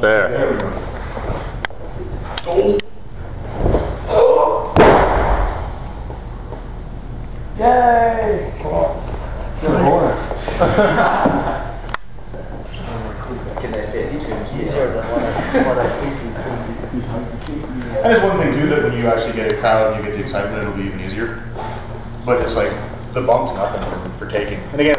There. There. Yay! Good on. Can I say it too? Easier than I, think. And it's one thing too, that when you actually get a crowd and you get the excitement, it'll be even easier. But it's like, the bump's nothing for, for taking. And again,